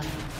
Nada.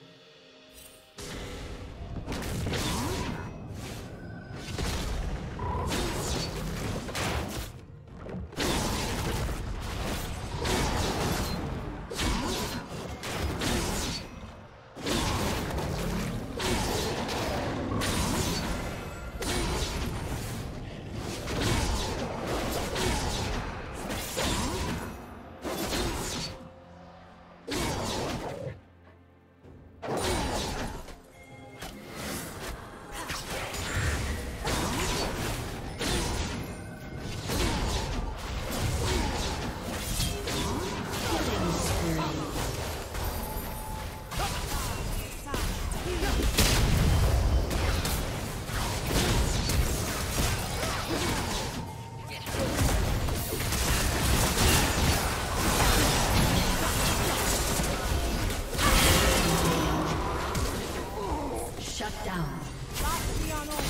Double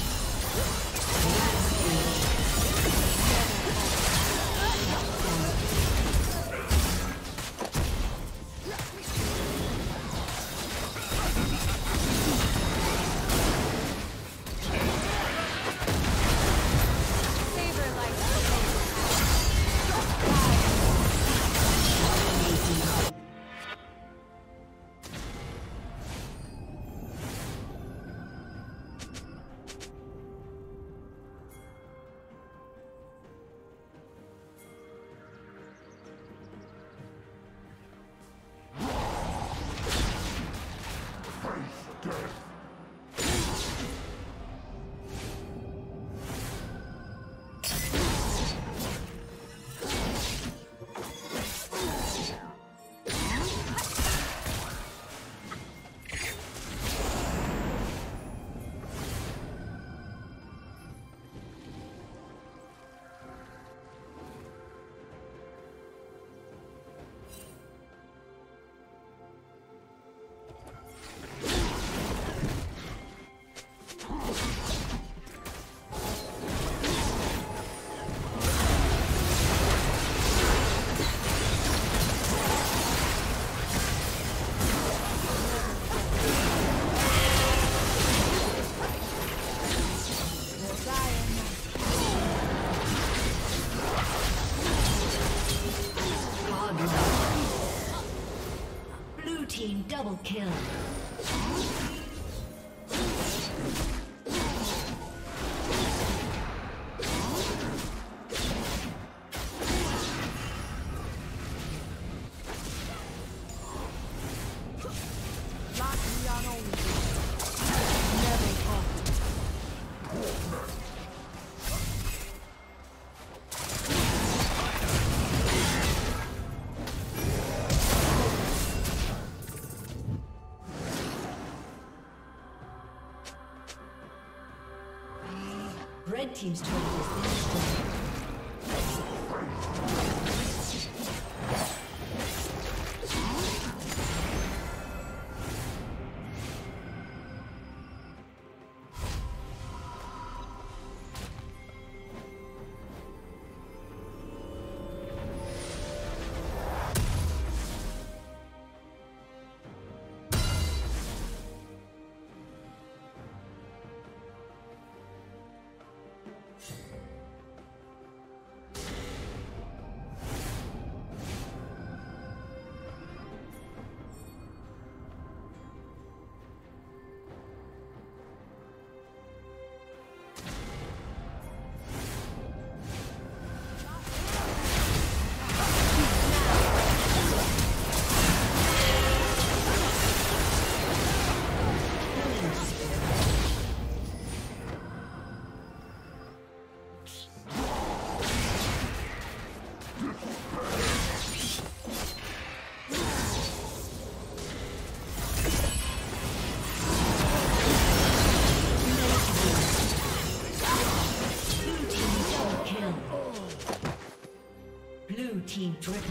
Team's turret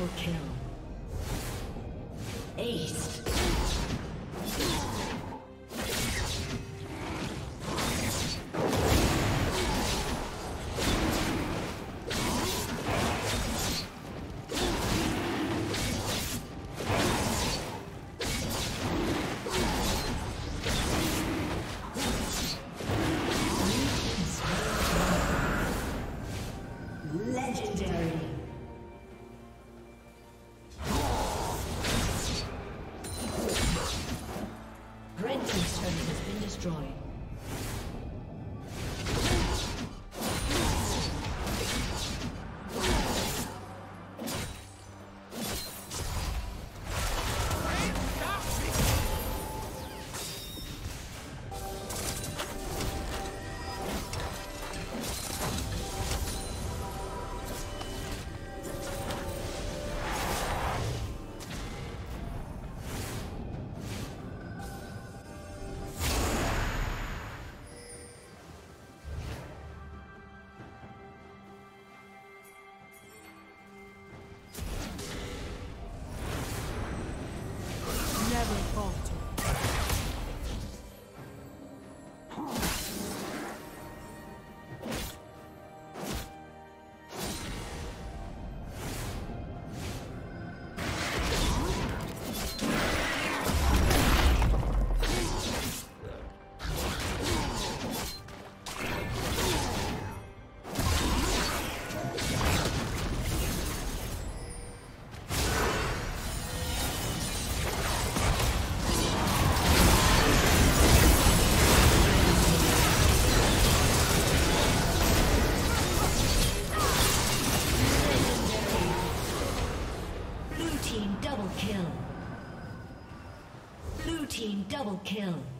triple kill. Ace. Kill.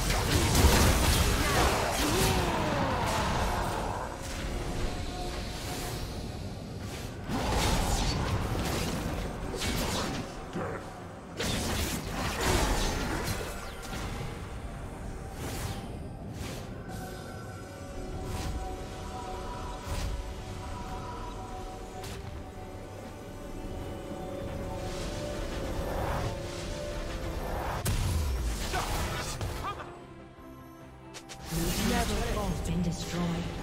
Been destroyed.